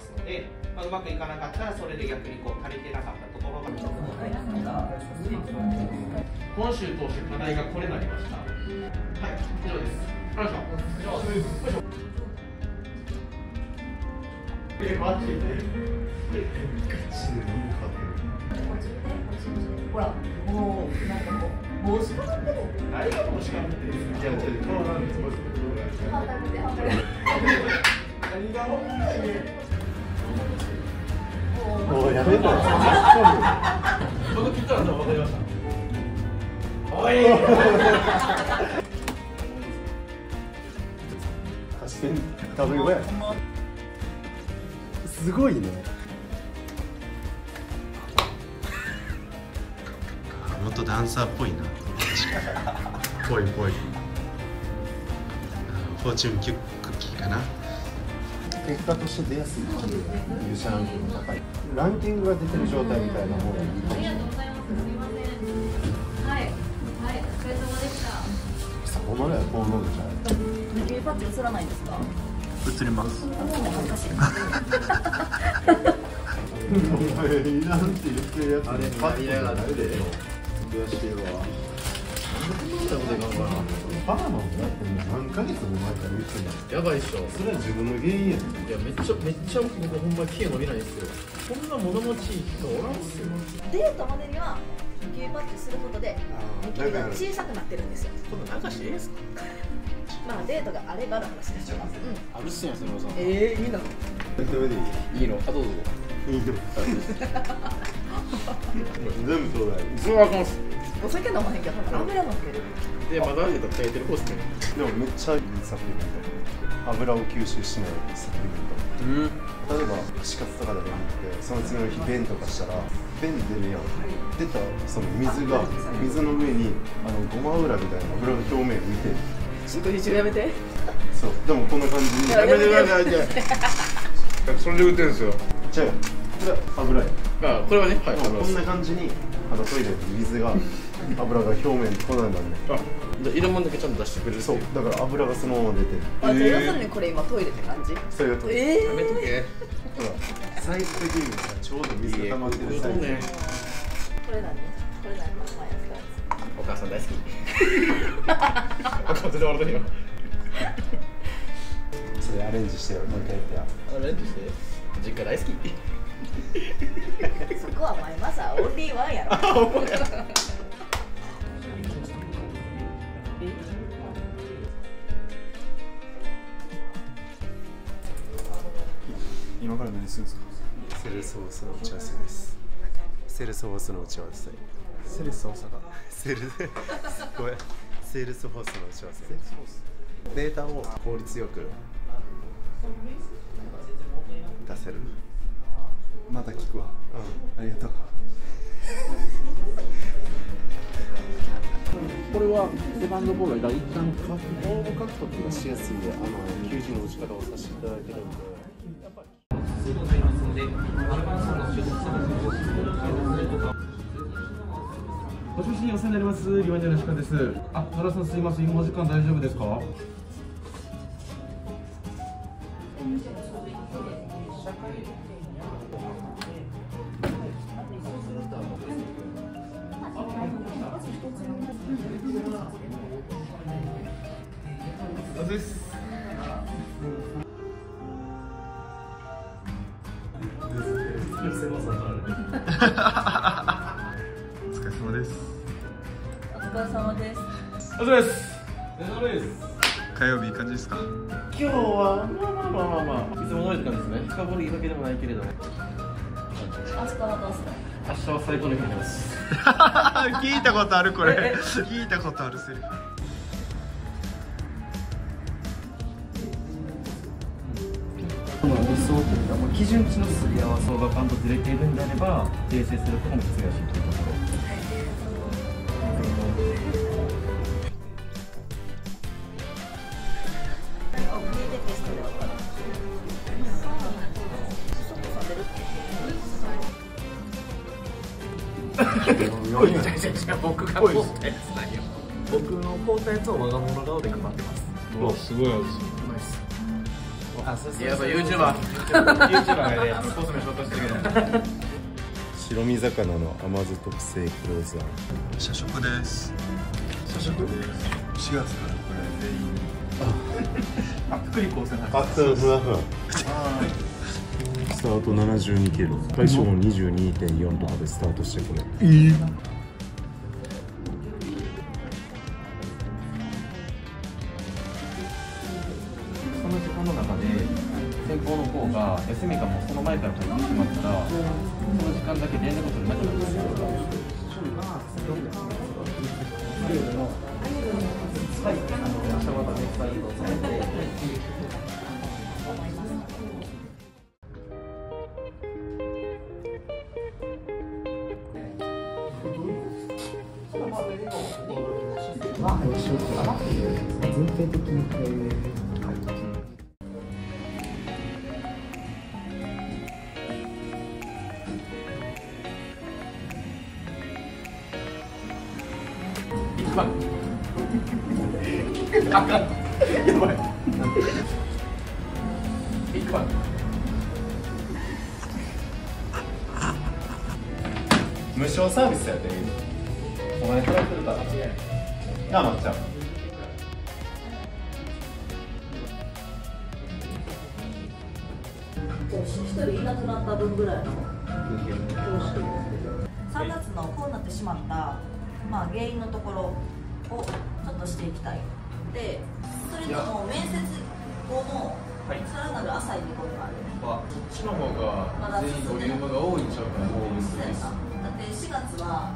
ますので、まあ、うまくいかなかったらそれで逆にこう足りてなかったところが今週通して課題がこれになりましたはい。以上ですありがとうございしたえマジでガチで何かほら、もう、なんかこう、帽子かぶってる。何が帽子かぶってるんですかいや、ちょっと顔なんですハンダルでハンダル。何が面白いねもうやめろ僕聞いたら分かりましたおい貸して。ん食べようやすごいねもっとダンサーっぽいなぽいぽいフォーチュンキュックッキーかな結果として出やすいっていう優勝ランキングが高い。ランキングが出てる状態みたいな方がいい。かもしれないはい、はい、お疲れ様でした。そこまではこう飲んじゃう指パッチ映らないんです。か。映ります。お前いらんって言ってるやつあれパッとやがるで悔しいわパナマもだってもう何ヶ月も前から言ってんだやばいっしょ。それは自分の原因やいやめっちゃめっちゃ僕ほんま毛伸びないんですよ。こんな物持ちいい人おらんっすよ。デートまでには指パッチすることでニキビが小さくなってるんですよ。こんな流してええんすか？まあデートがあればの話ですよ。うん。あるっすやんそれはさええいいの。それでいい。いいの？あどうぞ。いいよ全部ちょうだいそれはあかんっすお酒飲まへんけど油飲んでる。でまだあげたら耐えてるコースね。でもめっちゃいいサプリメント油を吸収しないサプリメントうん。例えば死活とかでもなくてその次の日便とかしたら便出るやん出たその水が水の上にあのごま油みたいな油の表面浮いて。る食事中やめて。そう。でもこんな感じにやめてください。それで売ってるんですよ。違うよこれ油。やあこれはね。はい。こんな感じにあのトイレで水が油が表面こんなんなんね。いるもんだけちゃんと出してくれるそいう。うだから油がそのまま出て。るあ、じゃあ要するにこれ今トイレって感じ？それがトイレええやめとけ。ほらサイズ的にさちょうど水が溜まってるサイズ。ねこれ何？これ何？お母さん大好き。お母さんで笑った今それアレンジしてよ。もう一回やってやあレンジして。実家大好き。そこは前マサオンリーワンやろ。今から何するんですかセルソースの打ち合わせです。セルソースの打ち合わせ。セレス大阪セルごめん。セールスフォースの打ち合わせ。データを効率よく出せる。また聞くわ。うん。ありがとう。これはセカンドボールが一旦応募獲得がしやすいんであの求人の打ち方をさせていただいてるんでございますので、アルバンソンの手術ご出身お世話になります。リワンジャです。あ、野田さんすいません。今お時間大丈夫ですか？あです。お疲れ様です。お疲れ様です。お疲れ様です。お疲れ様です。火曜日いい感じです。か今日はまあまあまあまあまあいつも通りって感じです。ね深掘りいいわけでもないけれどね明日はどうす。る？明日は最高の日になります。聞いたことあるこれ聞いたことあるセリフ基準値のすり合わせがちゃんとずれているんであれば訂正することも難しいというところ。僕が買ったやつなんよ僕の買ったやつを我が物顔で配ってます。うわすごい味。ナイスあそうそうやっぱ YouTuber YouTuber がね コスメ紹介してるけど白身魚の甘酢特製黒酢あん。社食です。社食？です4月からこれ全員あ福利厚生あそうふわふわスタート72キロ。最初も22.4とかでスタートしてこれ。そ方が休みがもうその前から入ってしまったらその時間だけ連絡取れなくなるんですよはい、あの明日また熱帯移動されて全体的に一無償サービスやってお前トラクルかなあまっちゃん。一人いなくなった分ぐらいの恐縮ですけど3月のこうなってしまった、まあ、原因のところをちょっとしていきたい。でそれとも面接後もさらなる浅い見込みがある。こっちの方が全員ボリュームが多いんちゃうかなですそうやなだって4月は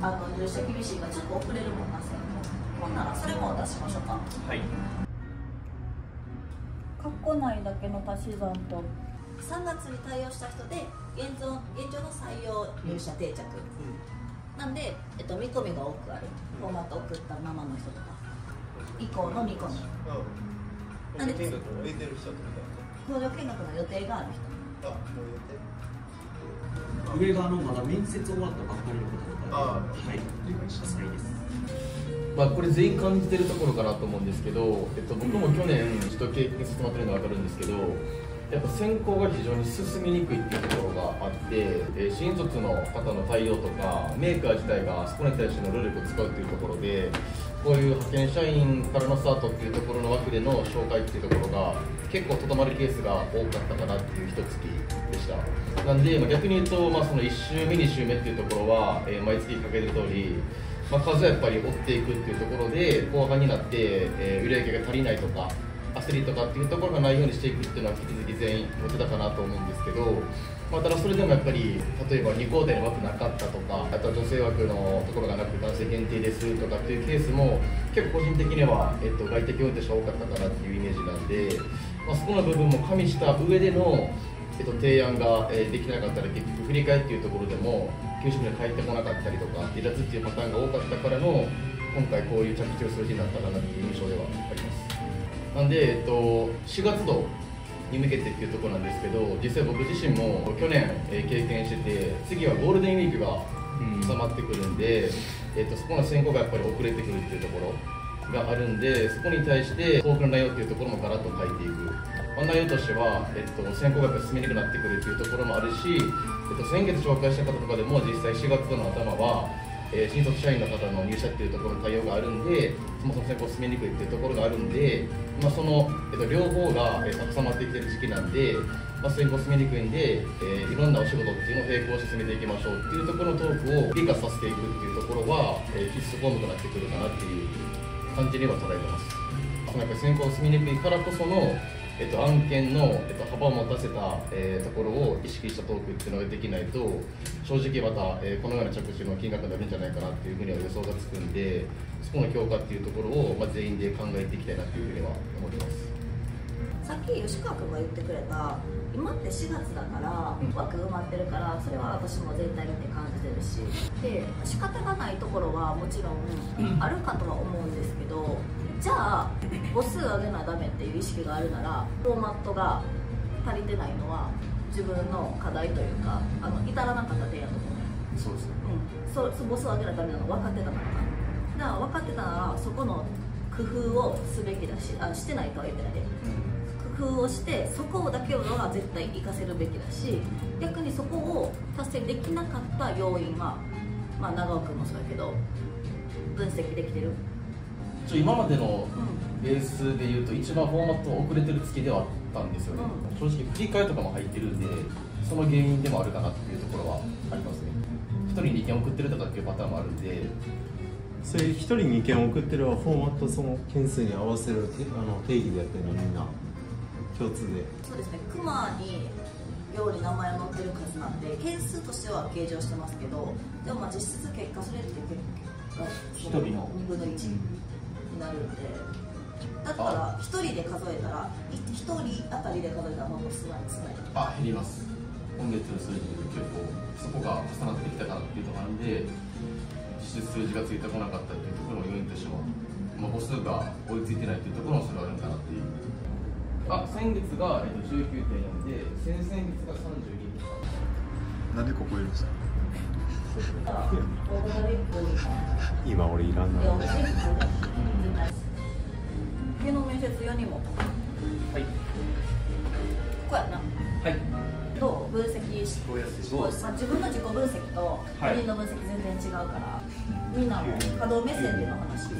あの入社厳しいからちょっと遅れるもんな選考ほんならそれも出しましょうか。はい。括弧内だけの足し算と。3月に対応した人で現状現状の採用入社定着、なんで、えっと、見込みが多くある。フォーマット送ったままの人とか。以降の見込み。なんで工場見学の予定がある人上側のまだ面接終わったばっかりの方とかはい謝罪です。まあ、これ全員感じてるところかなと思うんですけど、えっと、僕も去年ちょっと経験させてもらってるのが分かるんですけどやっぱ選考が非常に進みにくいっていうところがあって、えー新卒の方の対応とかメーカー自体がそこに対しての労力を使うっていうところでこういう派遣社員からのスタートっていうところの枠での紹介っていうところが結構とどまるケースが多かったかなっていう一月でした。なんで、まあ、逆に言うと、まあ、その1週目2週目っていうところは、えー毎月かける通りまあ、数はやっぱり追っていくっていうところで後半になって、えー売り上げが足りないとか焦りとかっていうところがないようにしていくっていうのは引き続き全員持ってたかなと思うんですけど、まあ、ただそれでもやっぱり例えば2交代の枠なかったとかあとは女性枠のところがなく男性限定ですとかっていうケースも結構個人的には、えっと、外的運転者多かったかなっていうイメージなんで、まあ、そこの部分も加味した上でのえっと、提案が、えできなかったら結局振り返っていうところでも給食に帰ってこなかったりとか離脱っていうパターンが多かったからの今回こういう着地をする日になったかなっていう印象ではあります。なんで、えっと、4月度に向けてっていうところなんですけど実際僕自身も去年、えー経験してて次はゴールデンウィークが収まってくるんで、えっと、そこの選考がやっぱり遅れてくるっていうところがあるんでそこに対して豊富な内容っていうところもガラッと書いていく、まあ、内容としては、えっと、選考がやっぱり進めにくくなってくるっていうところもあるし、えっと、先月紹介した方とかでも実際4月の頭は、えー新卒社員の方の入社っていうところの対応があるんでそもそも選考進めにくいっていうところがあるんで、まあ、その、えっと、両方が、えー、収まってきてる時期なんで、まあ、選考進めにくいんで、えーいろんなお仕事っていうのを並行して進めていきましょうっていうところのトークを美化させていくっていうところは、えー必須項目となってくるかなっていう感じには捉えてます。そのやっぱり選考を進みにくいからこその、えっと、案件の、えっと、幅を持たせた、えーところを意識したトークっていうのができないと正直また、えーこのような着手の金額になるんじゃないかなっていうふうには予想がつくんでそこの強化っていうところを、まあ、全員で考えていきたいなっていうふうには思ってます。さっき吉川君が言ってくれた今って4月だから枠埋まってるからそれは私も全体見て感じてるしで仕方がないところはもちろんあるかとは思うんですけどじゃあ母数上げなダメっていう意識があるならフォーマットが足りてないのは自分の課題というかあの至らなかった点やと思う。そうですね。うん、そ母数を上げなダメなの分かってたか。らなだから分かってたならそこの工夫をすべきだしあしてないとは言ってないで。工工をしてそこだけは絶対活かせるべきだし逆にそこを達成できなかった要因はまあ長尾君もそうやけど分析できてるちょ今までのうベースでいうと一番フォーマット遅れてる月ではあったんですよね、正直振り替えとかも入ってるんでその原因でもあるかなっていうところはありますね。一人に意見を送ってるとかっていうパターンもあるんで。それ一人に意見を送ってるはフォーマットその件数に合わせるあの定義でやってるのみんな共通で。そうですね。クマに料理名前を載ってる数なんで件数としては計上してますけどでもまあ実質結果それって結果一人の。2分の1になるんでだったら1人で数えたら1人あたりで数えたらもっと少ない少ない。あ減ります。今月の数字で結構そこが重なってきたかなっていうところなんで実質数字がついてこなかったっていうところの要因としては、まあ、母数が追いついてないっていうところもそれはあるのかなっていう。あ先月が、えっと、19.4で先々月が32でしたなんでここいるんですか今俺い。らんな家の面接4人もはい。ここやなはい。と分析しまあ自分の自己分析と他人の分析全然違うから、みんなも稼働目線での話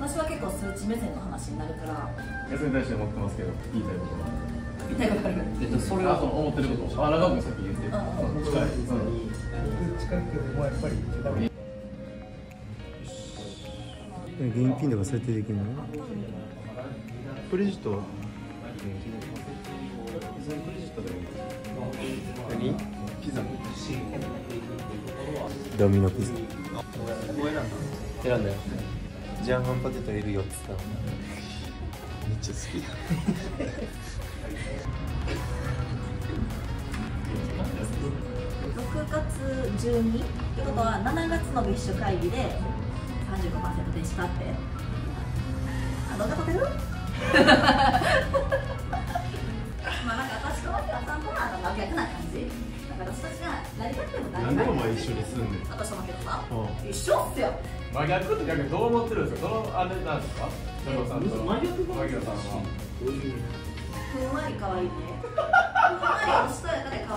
私は結構数値目線の話になるからそれに対して思ってますけど言い。たい。ことはいことある。えっと、それはその思ってることをあ長尾君さっき言ってうん近い、うん。現金とか設定できるの？クレジットは何？ピザ。ドミノピザ。選んだよ。ジャーマンポテト L4 つだ めっちゃ好き12ってことは7月の月初会議で35%でしたって。あ動画撮ってるまあなんか私と脇田さんとは真逆な感じ。だから私たちがなりたくても何でお前一緒に住んでん私と牧田さんう一緒っすよ。真逆って逆にどう思ってるんですかどのあれなんですか？長尾さんと真逆さんはふんわり可愛いねふんわりおしとやかで可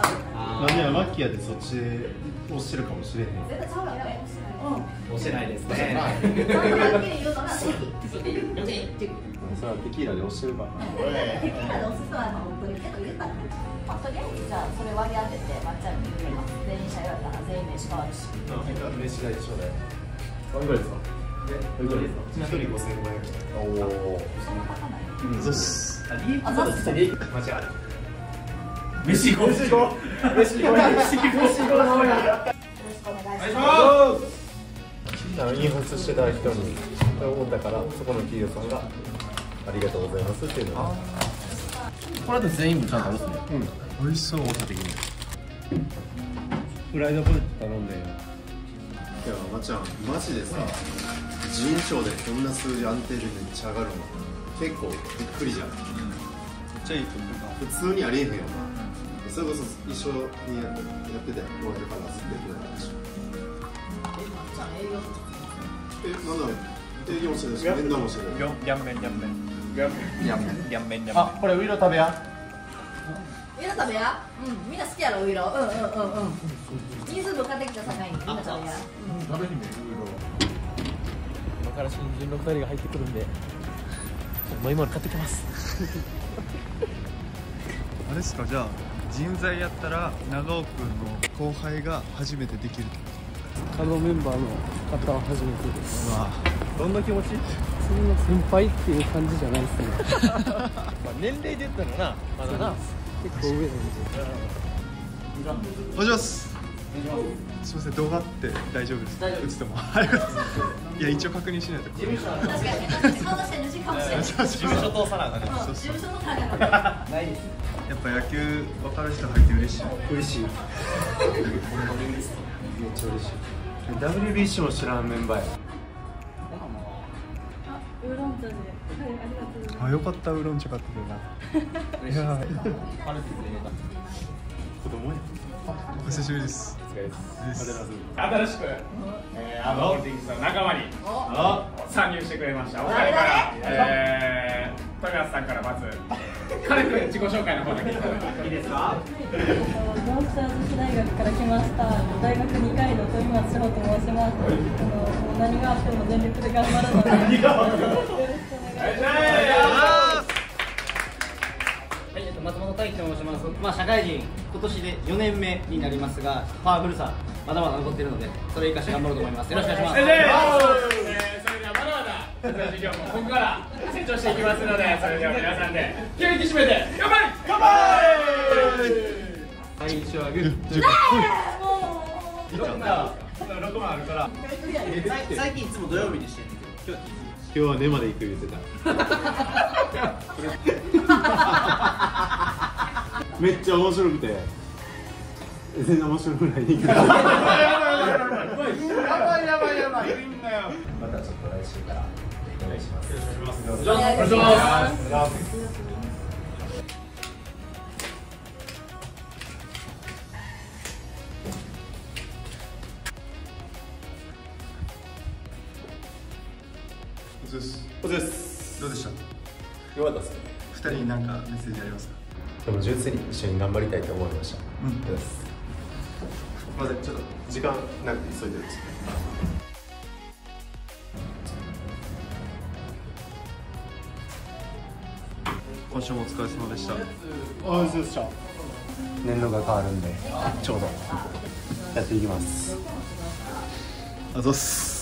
愛いなんでやマッキーやでそっちで押してるかもしれへん押してないですねそんなはっきり言うのが正義それはテキーラで押してるからテキーラでおすすめは本当に結構言うからまあとりあえずじゃあそれ割り当ててまっちゃんに言います全員社員だから全員名刺変わるし飯代ちょうだい何ぐらですかえいくらですか一人5500円おおそんな高ないうんそうっすあざっす間違い飯行こう。飯行こう。飯行こう。飯行こう。飯行こう。よろしくお願いしますあの印刷してた人に思ったからそこの企業さんがありがとう。ございますっていう。のはこれだと全員分ちゃんとあるっすね美味しそう。フライドポテト頼んでいやまちゃんマジでさ人賞でこんな数字安定でめっちゃ上がるの結構びっくりじゃんめっちゃいいと思う。普通にありえへんよな、それこそ一緒にやってやってたよこうやってからすってくれたでしょじゃあ営業えなんだろう営業もしてるし面談もしてるやんめんやんめん。やんめんやんめん。やんめんや？ん。めんあこれウイロ。食べやみん。な食べやうん。みん。な好きやろウイロうん。うん。うん。うん。人数分買ってきたさかいにみん。な食べや食べにねウイロ今から新人の2人が入ってくるん。で飲み物買ってきますあれですかじゃあ人材やったら長尾くんの後輩が初めてできる。あのメンバーの方は初めてです。まあどんな気持ち？そんな先輩っていう感じじゃないですね。まあ年齢で言ったらなまだな。結構上なんで。お願いします。すみません動画って大丈夫ですか？映ってもありがとうございますいや一応確認しないと。確かに。確かに。仕事してる時間もしてるそうそうそう。通さなあかんね。うん事務所の中が。ないですやっぱ野球分かる人入って嬉しい。嬉しい。めっちゃ嬉しい。WBC も知らんメンバーや。ウーロン茶で、はい、ありがとうございます。あよかったウーロン茶買ってくれない子供や。お久しぶりです。です。新しく、えー、アドホールディングスの仲間に参入してくれました。お二人から、えー、富安さんからまず軽く自己紹介の方だけいいですか？ノースターズ市大学から来ました大学2回の富松志保と申しますあのもう何があっても全力で頑張るのでよろしくお願いしますはい、えっと、松本大輝と申します。まあ、社会人、今年で4年目になりますが、パワフルさ、まだまだ残っているので、それを生かして頑張ろうと思います。よろしくお願いします。えーそれではまだまだ今日もここから成長していきますのでそれでは皆さんで。気を引き締めて乾杯！乾杯！最初はグー6万6万あるから。最近いつも土曜日にしてる今日今日は根まで行く言ってた。めっちゃ面白くて。全然面白くない やばいやばいやばい。いい。んだよまたちょっと来週からお願いします。お願いします。お疲れです。お疲れです。どうでしたよかったです。二人に何かメッセージあります。かでも純粋に一緒に頑張りたいと思いました。うんです。まずちょっと時間なくて急いでるんです。ね今週もお疲れ様でした。あそうでした。年度が変わるんでちょうどやっていきます。あざっす